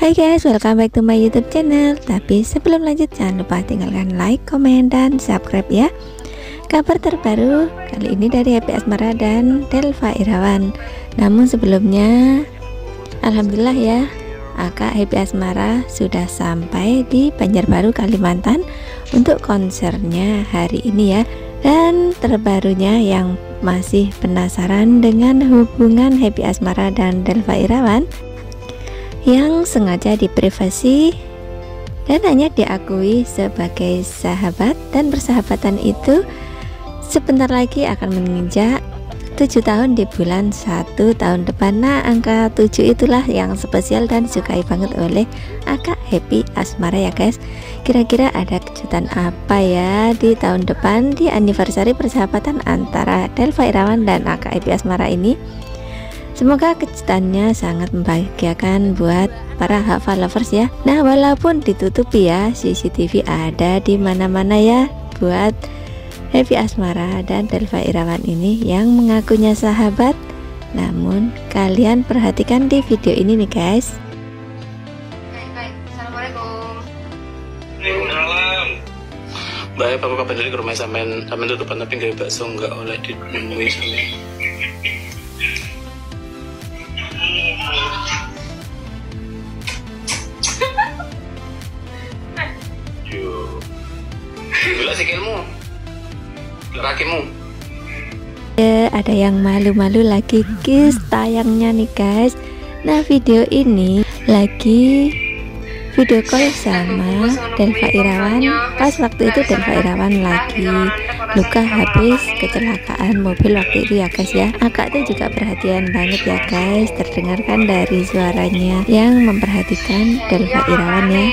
Hai guys, welcome back to my youtube channel. Tapi sebelum lanjut jangan lupa tinggalkan like, komen, dan subscribe ya. Kabar terbaru kali ini dari Happy Asmara dan Delva Irawan. Namun sebelumnya Alhamdulillah ya Aka Happy Asmara sudah sampai di Banjarbaru, Kalimantan Untuk konsernya hari ini ya. Dan terbarunya yang masih penasaran dengan hubungan Happy Asmara dan Delva Irawan yang sengaja diprivasi dan hanya diakui sebagai sahabat dan persahabatan itu sebentar lagi akan menginjak 7 tahun di bulan 1 tahun depan. Nah angka 7 itulah yang spesial dan sukai banget oleh akak happy asmara ya guys. Kira-kira ada kejutan apa ya di tahun depan di anniversary persahabatan antara Delva Irawan dan akak happy asmara ini? Semoga kejutannya sangat membahagiakan buat para Hafa lovers ya. Nah, walaupun ditutupi ya, CCTV ada di mana-mana ya buat Happy Asmara dan Delva Irawan ini yang mengakunya sahabat. Namun, kalian perhatikan di video ini nih, guys. Assalamualaikum. Waalaikumsalam. Baik, Bapak kapan dari ke rumah sampean sampean tutupan tapi nggak bakso nggak oleh ditemui sampean. Gula sikilmu. Rakimu. Ya, ada yang malu-malu lagi guys. Tayangnya nih guys. Nah video ini lagi video call sama Delva Irawan. Pas waktu itu Delva Irawan lagi luka habis kecelakaan mobil waktu itu ya guys ya. Akak tuh juga perhatian banget ya guys. Terdengarkan dari suaranya yang memperhatikan Delva Irawan ya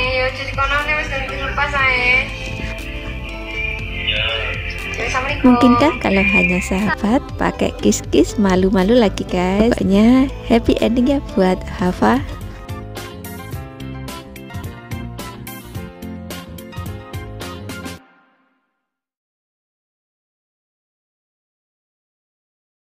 Mungkinkah kalau hanya sahabat pakai kiss-kiss malu-malu lagi guys? Pokoknya happy ending ya buat Hafa